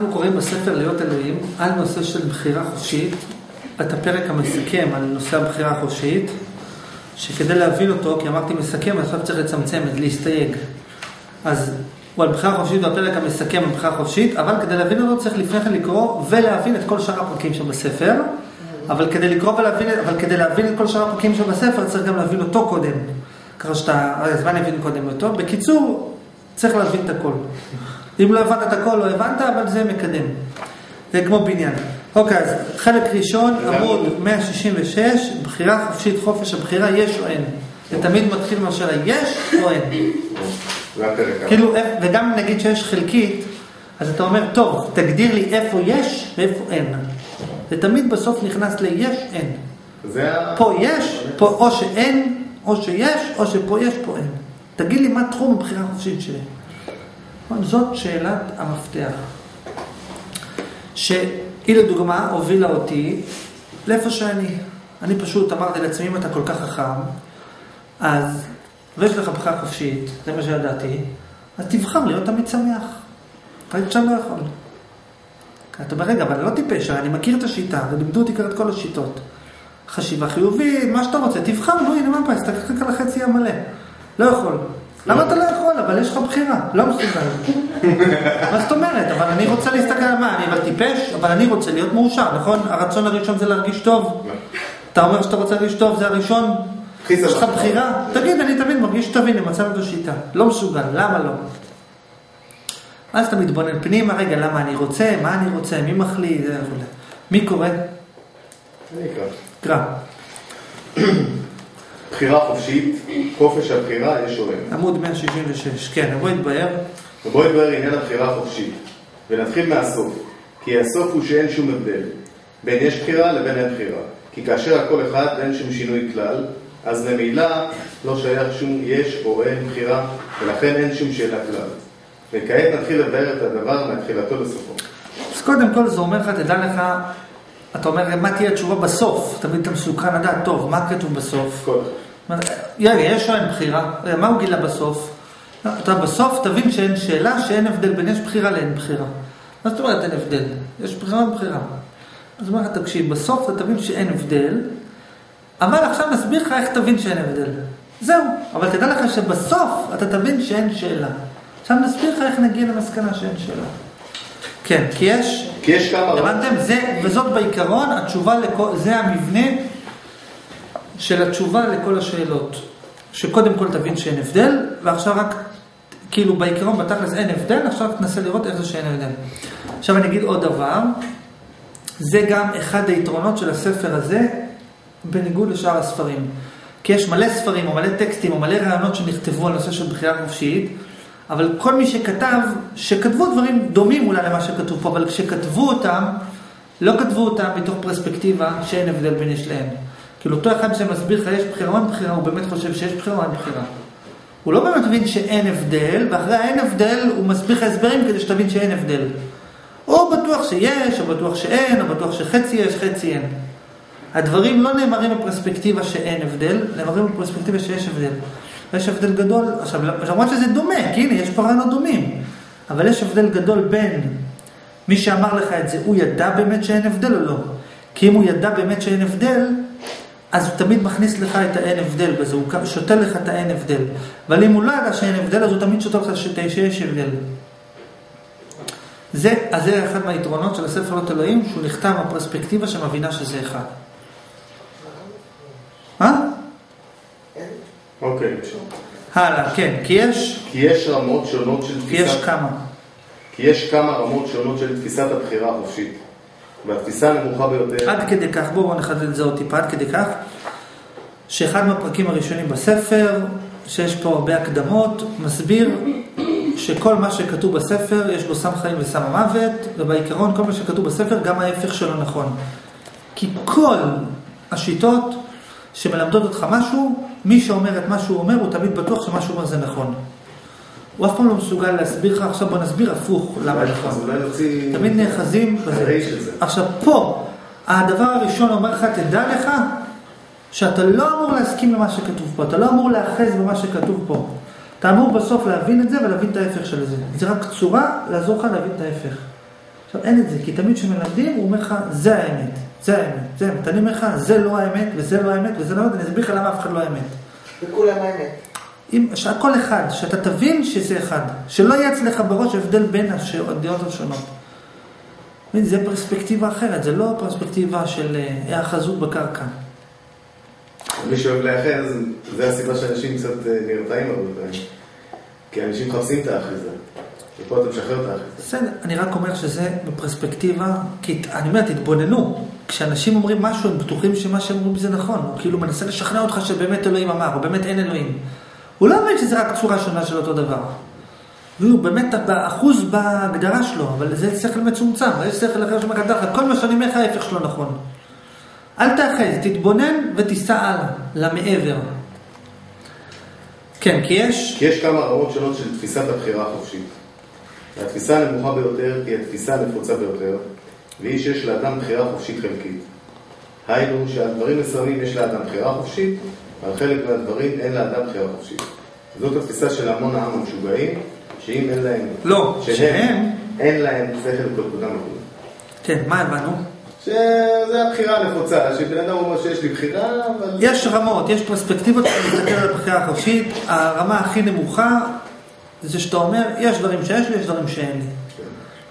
אנחנו קוראים בספר להיות אלוהים על נושא של בחירה חופשית, את הפרק המסכם על נושא הבחירה החופשית, שכדי להבין אותו, כי אמרתי מסכם, עכשיו צריך לצמצם, להסתייג. אז הוא על בחירה חופשית והפרק המסכם על בחירה חופשית, אבל כדי להבין אותו צריך לפני כן לקרוא ולהבין את כל שאר הפרקים שבספר. אבל כדי לקרוא ולהבין, אבל כדי להבין את כל שאר הפרקים שבספר צריך גם להבין אותו קודם. ככה שאתה, אז מה נבין קודם אותו? בקיצור, צריך להבין את הכל. אם לא הבנת את הכל, לא הבנת, אבל זה מקדם. זה כמו בניין. אוקיי, אז חלק ראשון, עמוד 166, בחירה חופשית, חופש הבחירה, יש או אין. זה תמיד מתחיל מהשאלה, יש או אין. כאילו, וגם נגיד שיש חלקית, אז אתה אומר, טוב, תגדיר לי איפה יש ואיפה אין. זה תמיד בסוף נכנס ליש, אין. פה יש, פה או שאין, או שיש, או שפה יש, פה אין. תגיד לי מה תחום הבחירה החופשית שלי. זאת שאלת המפתח. שהיא לדוגמה הובילה אותי לאיפה שאני. אני פשוט אמרתי לעצמי, אם אתה כל כך חכם, אז, ויש לך בחירה חופשית, זה מה שידעתי, אז תבחר להיות תמיד שמח. רק שם לא יכול. אתה אומר, רגע, אבל אני לא טיפש, אני מכיר את השיטה, ולימדו אותי את כל השיטות. חשיבה חיובית, מה שאתה רוצה, תבחר, נו, הנה, מה פעם, תסתכל על החצי המלא. לא יכול. למה אתה לא יכול? אבל יש לך בחירה, לא מסוגל. מה זאת אומרת? אבל אני רוצה להסתכל על מה, אני טיפש, אבל אני רוצה להיות מאושר, נכון? הרצון הראשון זה להרגיש טוב. אתה אומר שאתה רוצה להרגיש טוב, זה הראשון? יש לך בחירה? תגיד, אני תמיד מרגיש הנה, מצאנו את השיטה. לא מסוגל, למה לא? אז אתה מתבונן פנימה, רגע, למה אני רוצה, מה אני רוצה, מי מחליט, מי קורא? אני אקרא. קרא. בחירה חופשית, חופש הבחירה, יש הורים. עמוד 166, כן, בוא נתבהר. ובוא נתבהר עניין הבחירה החופשית. ונתחיל מהסוף. כי הסוף הוא שאין שום הבדל. בין יש בחירה לבין אין בחירה. כי כאשר הכל אחד אין שום שינוי כלל, אז ממילא לא שייך שום יש או אין בחירה, ולכן אין שום שאלה כלל. וכעת נתחיל לבאר את הדבר מתחילתו לסופו. אז קודם כל זה אומר לך, תדע לך, אתה אומר, מה תהיה התשובה בסוף? תמיד אתה מסוכן לדעת, טוב, מה כתוב בסוף? כל. יאללה, יש או אין בחירה? מה הוא גילה בסוף? אתה בסוף תבין שאין שאלה, שאין הבדל בין יש בחירה לאין בחירה. מה זאת אומרת אין הבדל? יש בחירה ובחירה. אז הוא אומר לך, תקשיב, בסוף אתה תבין שאין הבדל, אבל עכשיו נסביר לך איך תבין שאין הבדל. זהו, אבל תדע לך שבסוף אתה תבין שאין שאלה. עכשיו נסביר לך איך נגיע למסקנה שאין שאלה. כן, כי יש... כי יש כמה... הבנתם? זה, וזאת בעיקרון התשובה לכל... זה המבנה של התשובה לכל השאלות. שקודם כל תבין שאין הבדל, ועכשיו רק, כאילו בעיקרון בתכלס אין הבדל, עכשיו תנסה לראות איך זה שאין הבדל. עכשיו אני אגיד עוד דבר, זה גם אחד היתרונות של הספר הזה, בניגוד לשאר הספרים. כי יש מלא ספרים, או מלא טקסטים, או מלא רעיונות שנכתבו על נושא של בחירה חופשית, אבל כל מי שכתב, שכתבו דברים דומים אולי למה שכתוב פה, אבל כשכתבו אותם, לא כתבו אותם מתוך פרספקטיבה שאין הבדל בין יש לאין. כאילו אותו אחד שמסביר לך יש בחירה או אין בחירה, הוא באמת חושב שיש בחירה או אין בחירה. הוא לא באמת מבין שאין הבדל, ואחרי האין הבדל הוא מסביר לך הסברים כדי שתבין שאין הבדל. או בטוח שיש, או בטוח שאין, או בטוח שחצי יש, חצי אין. הדברים לא נאמרים בפרספקטיבה שאין הבדל, נאמרים בפרספקטיבה שיש הבדל. ויש הבדל גדול, עכשיו למרות שזה דומה, כי הנה יש פה רעיונות דומים, אבל יש הבדל גדול בין מי שאמר לך את זה, הוא ידע באמת שאין הבדל או לא? כי אם הוא ידע באמת שאין הבדל, אז הוא תמיד מכניס לך את האין הבדל בזה, הוא שותה לך את האין הבדל. אבל אם הוא לא ידע שאין הבדל, אז הוא תמיד שותה לך שיש הבדל. זה, אז זה אחד מהיתרונות של הספר לא אלוהים, שהוא נכתב בפרספקטיבה שמבינה שזה אחד. מה? אוקיי. הלאה, כן, כי יש... כי יש רמות שונות של כי יש תפיסת... כמה. כי יש כמה רמות שונות של תפיסת הבחירה החופשית. והתפיסה הנמוכה ביותר... עד כדי כך, בואו נחדד את זה עוד טיפה, עד כדי כך, שאחד מהפרקים הראשונים בספר, שיש פה הרבה הקדמות, מסביר שכל מה שכתוב בספר, יש בו סם חיים וסם המוות, ובעיקרון כל מה שכתוב בספר, גם ההפך שלו נכון. כי כל השיטות שמלמדות אותך משהו, מי שאומר את מה שהוא אומר, הוא תמיד בטוח שמה שהוא אומר זה נכון. הוא אף פעם לא מסוגל להסביר לך, עכשיו בוא נסביר הפוך למה נכון. תמיד נאחזים בזה. עכשיו פה, הדבר הראשון אומר לך, תדע לך שאתה לא אמור להסכים למה שכתוב פה, אתה לא אמור להאחז במה שכתוב פה. אתה אמור בסוף להבין את זה ולהבין את ההפך של זה. זה רק צורה לעזור לך להבין את ההפך. עכשיו אין את זה, כי תמיד כשמלמדים הוא אומר לך, זה האמת, זה האמת, זה האמת. אני אומר לך, זה לא האמת, וזה לא האמת, וזה לא האמת, אני אסביר לך למה אף אחד לא האמת. וכולם האמת. אם, שהכל אחד, שאתה תבין שזה אחד, שלא יהיה אצלך בראש הבדל בין הדעות השונות. זה פרספקטיבה אחרת, זה לא פרספקטיבה של אה, היאחזות בקרקע. מי שאוהב להיאחז, זה הסיבה שאנשים קצת אה, נרתעים הרבה פעמים. כי אנשים מחפשים את האחיזה. ופה אתה משחרר את האחיזה. בסדר, אני רק אומר שזה בפרספקטיבה, כי אני אומר, תתבוננו. כשאנשים אומרים משהו, הם בטוחים שמה שהם אומרים זה נכון. הוא כאילו מנסה לשכנע אותך שבאמת אלוהים אמר, או באמת אין אלוהים. הוא לא מבין שזה רק צורה שונה של אותו דבר. והוא באמת באחוז בהגדרה שלו, אבל זה שכל מצומצם, יש שכל אחר שמקדם לך, כל מה שאני אומר לך ההפך שלו נכון. אל תאחז, תתבונן ותיסע הלאה, למעבר. כן, כי יש... כי יש כמה רמות שונות של תפיסת הבחירה החופשית. התפיסה הנמוכה ביותר היא התפיסה הנפוצה ביותר, והיא שיש לאדם בחירה חופשית חלקית. היינו שעל דברים מסוימים יש לאדם בחירה חופשית, ועל חלק מהדברים אין לאדם בחירה חופשית. זאת התפיסה של המון העם המשוגעים, שאם אין להם... לא, שהם- אין להם שכל וקודקודם וכו'. כן, מה הבנו? שזה הבחירה הנפוצה, שבן אדם אומר שיש לי בחירה, אבל... יש רמות, יש פרספקטיבות שאתה מסתכל על הבחירה החופשית, הרמה הכי נמוכה זה שאתה אומר, יש דברים שיש לי, יש דברים שאין לי.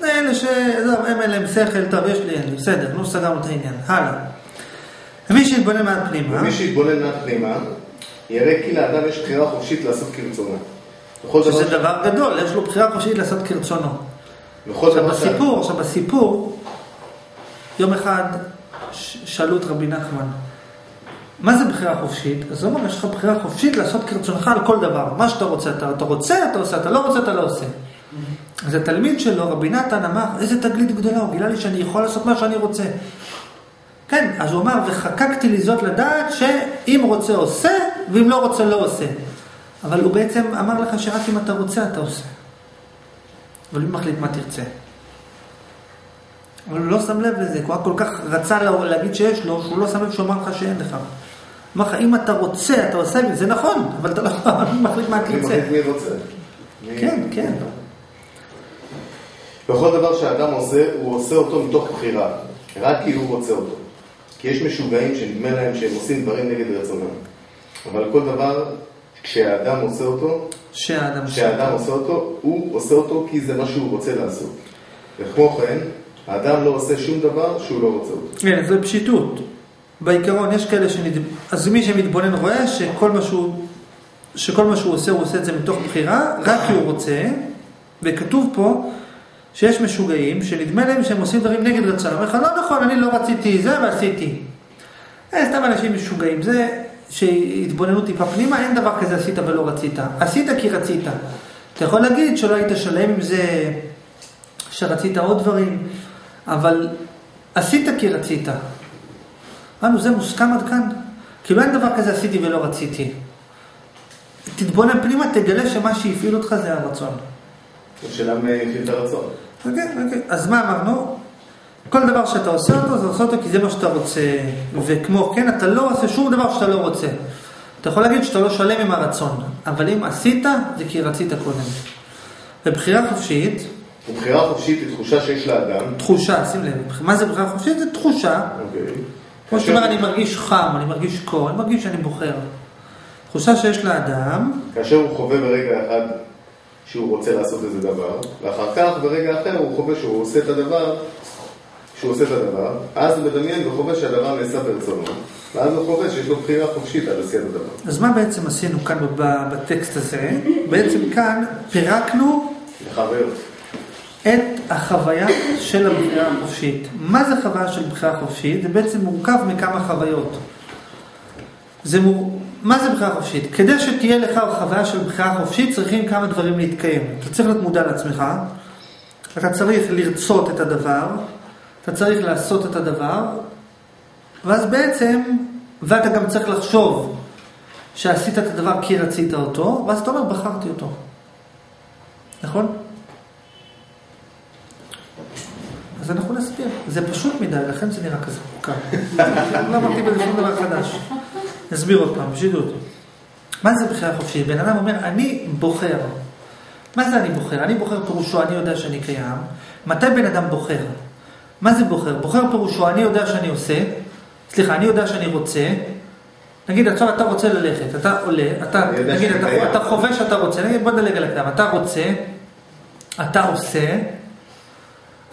זה אלה ש... עזוב, הם אין להם שכל, טוב, יש לי, אין לי, בסדר, נו, סגרנו את העניין, הלאה. ומי שיתבונן מעט פנימה, ומי שיתבונן מעט פנימה, יראה כי לאדם יש בחירה חופשית לעשות כרצונו. שזה דבר גדול, יש לו בחירה חופשית לעשות כרצונו. עכשיו בסיפור, עכשיו בסיפור, יום אחד שאלו את רבי נחמן, מה זה בחירה חופשית? אז הוא אמר, יש לך בחירה חופשית לעשות כרצונך על כל דבר. מה שאתה רוצה, אתה, אתה רוצה, אתה עושה, אתה לא רוצה, אתה לא עושה. אז התלמיד שלו, רבי נתן, אמר, איזה תגלית גדולה, הוא גילה לי שאני יכול לעשות מה שאני רוצה. כן, אז הוא אמר, וחקקתי לי זאת לדעת שאם רוצה עושה, ואם לא רוצה לא עושה. אבל הוא בעצם אמר לך שרק אם אתה רוצה אתה עושה. אבל מי מחליט מה תרצה? אבל הוא לא שם לב לזה, הוא כל כך רצה לה- להגיד שיש לו, שהוא לא שם לב שהוא אמר לך שאין לך. אמר לך, אם אתה רוצה, אתה עושה, זה נכון, אבל אתה לא מחליט מה תרצה. מחליט מי רוצה. כן, כן. בכל דבר שאדם עושה, הוא עושה אותו מתוך בחירה, רק כי הוא רוצה אותו. כי יש משוגעים שנדמה להם שהם עושים דברים נגד רצונם. אבל כל דבר, כשהאדם עושה אותו, שהאדם כשהאדם עושה אותו, הוא עושה אותו כי זה מה שהוא רוצה לעשות. וכמו כן, האדם לא עושה שום דבר שהוא לא רוצה אותו. כן, זה פשיטות. בעיקרון יש כאלה שנד... אז מי שמתבונן רואה שכל מה שהוא, שכל מה שהוא עושה, הוא עושה את זה מתוך בחירה, רק כי הוא רוצה, וכתוב פה שיש משוגעים שנדמה להם שהם עושים דברים נגד רצון. אומר לך, לא נכון, אני לא רציתי זה ועשיתי. אה, סתם אנשים משוגעים. זה שהתבוננו טיפה פנימה, אין דבר כזה עשית ולא רצית. עשית כי רצית. אתה יכול להגיד שלא היית שלם עם זה, שרצית עוד דברים, אבל עשית כי רצית. אמרנו, זה מוסכם עד כאן? כאילו אין דבר כזה עשיתי ולא רציתי. תתבונן פנימה, תגלה שמה שהפעיל אותך זה הרצון. השאלה מי הפעיל את הרצון. אוקיי, אוקיי. אז מה אמרנו? כל דבר שאתה עושה אותו, אתה עושה אותו כי זה מה שאתה רוצה. וכמו כן, אתה לא עושה שום דבר שאתה לא רוצה. אתה יכול להגיד שאתה לא שלם עם הרצון, אבל אם עשית, זה כי רצית קודם. ובחירה חופשית, ובחירה חופשית היא תחושה שיש לאדם, תחושה, שים לב, מה זה בחירה חופשית? זה תחושה. אוקיי, כמו שאתה אומר, אני מרגיש חם, אני מרגיש קור, אני מרגיש שאני בוחר. תחושה שיש לאדם, כאשר הוא חווה ברגע אחד שהוא רוצה לעשות איזה דבר, ואחר כך ברגע אחר הוא חווה שהוא עושה את הדבר, שהוא עושה את הדבר, אז הוא מדמיין וחווה שהדבר נעשה ברצונו, ואז הוא חווה שיש לו בחירה חופשית על עשיית הדבר. אז מה בעצם עשינו כאן בטקסט הזה? בעצם כאן פירקנו לחוויות. את החוויה של הבחירה החופשית. מה זה חוויה של בחירה חופשית? זה בעצם מורכב מכמה חוויות. זה מור... מה זה בחירה חופשית? כדי שתהיה לך חוויה של בחירה חופשית צריכים כמה דברים להתקיים. אתה צריך להיות מודע לעצמך, אתה צריך לרצות את הדבר, אתה צריך לעשות את הדבר, ואז בעצם, ואתה גם צריך לחשוב שעשית את הדבר כי רצית אותו, ואז אתה אומר בחרתי אותו. נכון? אז אנחנו נסביר. זה פשוט מדי, לכן זה נראה כזה מורכב. לא אמרתי בזה שום דבר חדש. נסביר עוד פעם, פשיטות. מה זה בחירה חופשית? בן אדם אומר, אני בוחר. מה זה אני בוחר? אני בוחר פירושו, אני יודע שאני קיים, מתי בן אדם בוחר? מה זה בוחר? בוחר פירושו, אני יודע שאני עושה, סליחה, אני יודע שאני רוצה, נגיד עכשיו אתה רוצה ללכת, אתה עולה, אתה, נגיד, אתה. אתה חווה שאתה רוצה, נגיד בוא נדלג על הקדם, אתה רוצה, אתה עושה,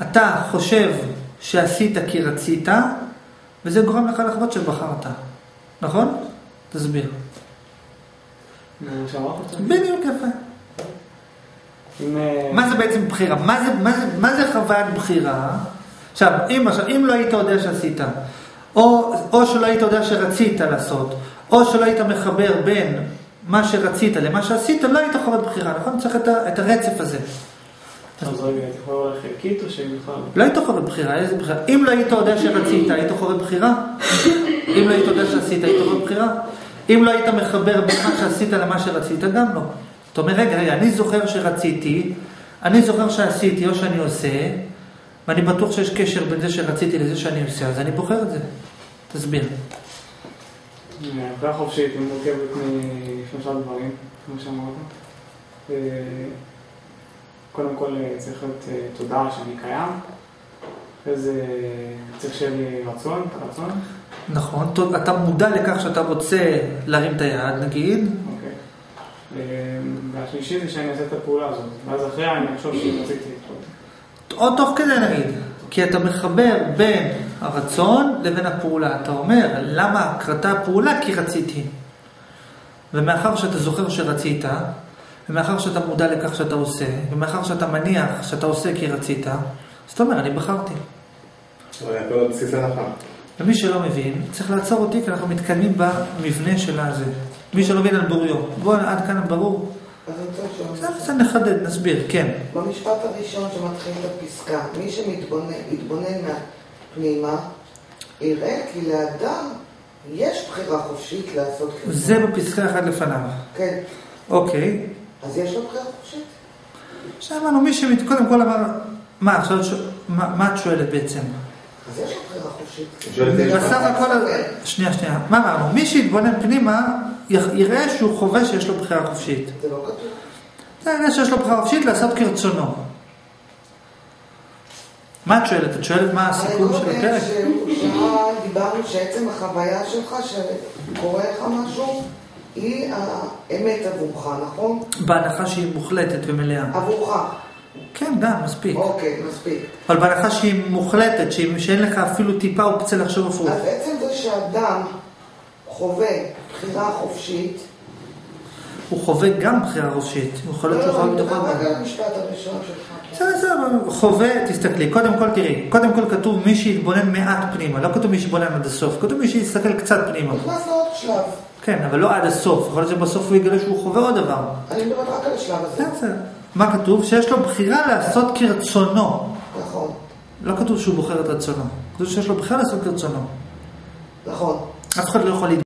אתה חושב שעשית כי רצית, וזה גורם לך לחוות שבחרת, נכון? תסביר. בדיוק יפה. אה, מה זה בעצם בחירה? מה זה, מה זה, מה זה חוויית בחירה? עכשיו אם, עכשיו, אם לא היית יודע שעשית, או, או שלא היית יודע שרצית לעשות, או שלא היית מחבר בין מה שרצית למה שעשית, לא היית חוויית בחירה, נכון? צריך את, ה, את הרצף הזה. אז רגע, יכולה אולי חלקית או שבכלל? לא היית חווה בחירה, איזה בחירה? אם לא היית יודע שרצית, היית חווה בחירה? אם לא היית יודע שעשית, היית חווה בחירה? אם לא היית מחבר בין מה שעשית למה שרצית, גם לא. אתה אומר, רגע, רגע, אני זוכר שרציתי, אני זוכר שעשיתי או שאני עושה, ואני בטוח שיש קשר בין זה שרציתי לזה שאני עושה, אז אני בוחר את זה. תסביר. הבחירה חופשית מורכבת משלושה דברים, כמו שאמרת. קודם כל אה, צריך להיות אה, תודעה שאני קיים, אחרי זה צריך שיהיה לי רצון, את הרצון, נכון, טוב, אתה מודע לכך שאתה רוצה להרים את היד, נגיד, אוקיי. אה, והשלישי זה שאני אעשה את הפעולה הזאת, ואז אחריה אני אחשוב שרציתי. או תוך כדי נגיד, כי אתה מחבר בין הרצון לבין הפעולה. אתה אומר, למה קרתה הפעולה? כי רציתי. ומאחר שאתה זוכר שרצית, ומאחר שאתה מודע לכך שאתה עושה, ומאחר שאתה מניח שאתה עושה כי רצית, אז אתה אומר, אני בחרתי. אבל הכל על בסיס הנחה. ומי שלא מבין, צריך לעצור אותי, כי אנחנו מתקדמים במבנה של הזה. מי שלא מבין על בוריו. בואו, עד כאן ברור. אז נחדד, נסביר, כן. במשפט הראשון שמתחיל את הפסקה, מי שמתבונן פנימה, יראה כי לאדם יש בחירה חופשית לעשות כזה. זה בפסקה אחת לפניו. כן, אוקיי. אז יש לו בחירה חופשית? עכשיו אמרנו, מי שמת... קודם כל אמר... מה, עכשיו, מה, מה את שואלת בעצם? אז יש לו בחירה חופשית. בסך הכל... שנייה, שנייה. מה אמרנו? מי שיתבונן פנימה, יראה שהוא חווה שיש לו בחירה חופשית. זה לא כתוב. זה יראה שיש לו בחירה חופשית לעשות כרצונו. מה את שואלת? את שואלת מה הסיכום של אני הפרק? דיברנו שעצם החוויה שלך, שקורה לך משהו, היא האמת עבורך, נכון? בהנחה שהיא מוחלטת ומלאה. עבורך. כן, גם, מספיק. אוקיי, מספיק. אבל בהנחה שהיא מוחלטת, שאין לך אפילו טיפה אופציה לחשוב הפוך. אז עצם זה שאדם חווה בחירה חופשית, הוא חווה גם בחירה חופשית. הוא יכול להיות שהוא לא, חווה אני בתוכו מדבר גם. רק על המשפט הראשון שלך. בסדר, בסדר, חווה, תסתכלי, קודם כל תראי, קודם כל כתוב מי שיתבונן מעט פנימה, לא כתוב מי שיתבונן עד הסוף, כתוב מי שיסתכל קצת פנימה. נכנס שלב. כן, אבל לא עד הסוף, יכול להיות שבסוף הוא יגלה שהוא חווה עוד דבר. אני מדברת רק על השלב הזה. בסדר, בסדר. מה כתוב? שיש לו בחירה לעשות כרצונו. נכון, לא כתוב שהוא בוחר את רצונו, כתוב שיש לו בחירה לעשות כרצונו. נכון. אף אחד לא יכול להתבונן.